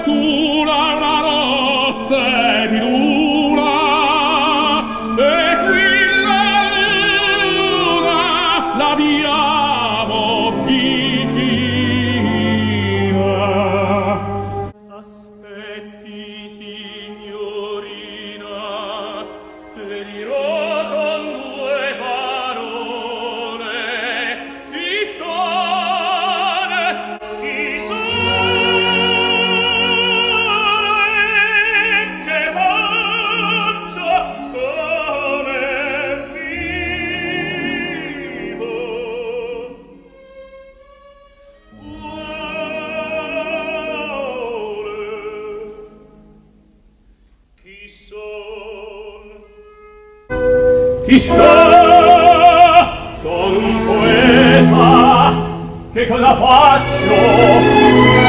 fortuna una notte mi dura e qui la luna l'abbiamo vicina. Aspetti signorina le dirò ich son sono un poeta che cosa faccio?